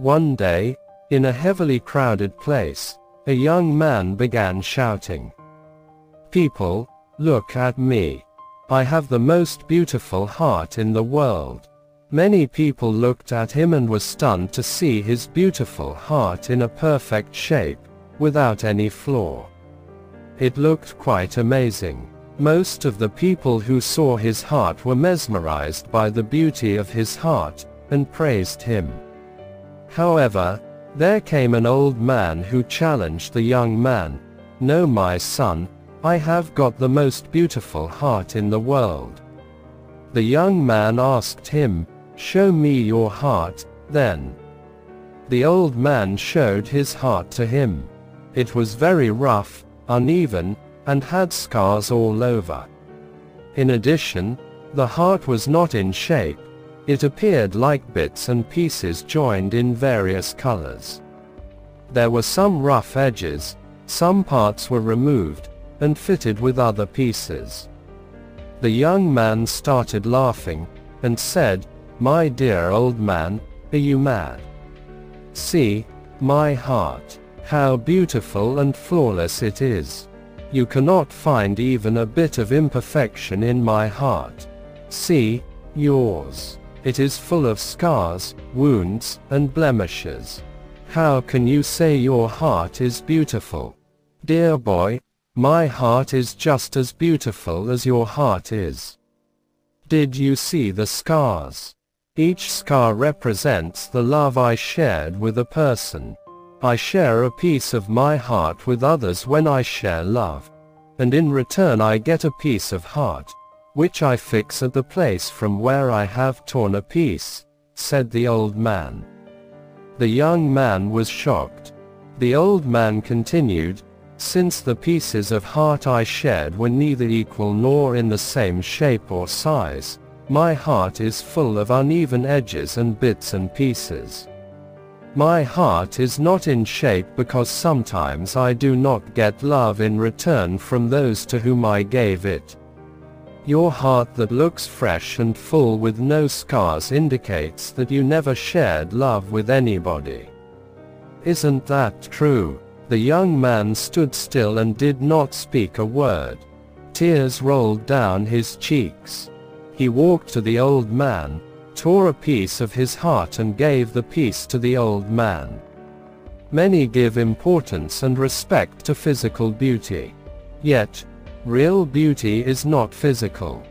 One day, in a heavily crowded place, a young man began shouting. People, look at me. I have the most beautiful heart in the world. Many people looked at him and were stunned to see his beautiful heart in a perfect shape, without any flaw. It looked quite amazing. Most of the people who saw his heart were mesmerized by the beauty of his heart, and praised him. However, there came an old man who challenged the young man, No my son, I have got the most beautiful heart in the world. The young man asked him, Show me your heart, then. The old man showed his heart to him. It was very rough, uneven, and had scars all over. In addition, the heart was not in shape, it appeared like bits and pieces joined in various colors. There were some rough edges, some parts were removed, and fitted with other pieces. The young man started laughing, and said, my dear old man, are you mad? See, my heart, how beautiful and flawless it is. You cannot find even a bit of imperfection in my heart. See, yours. It is full of scars, wounds, and blemishes. How can you say your heart is beautiful? Dear boy, my heart is just as beautiful as your heart is. Did you see the scars? Each scar represents the love I shared with a person. I share a piece of my heart with others when I share love. And in return I get a piece of heart, which I fix at the place from where I have torn a piece, said the old man. The young man was shocked. The old man continued, since the pieces of heart I shared were neither equal nor in the same shape or size, my heart is full of uneven edges and bits and pieces. My heart is not in shape because sometimes I do not get love in return from those to whom I gave it. Your heart that looks fresh and full with no scars indicates that you never shared love with anybody. Isn't that true? The young man stood still and did not speak a word. Tears rolled down his cheeks. He walked to the old man, tore a piece of his heart and gave the piece to the old man. Many give importance and respect to physical beauty. Yet, real beauty is not physical.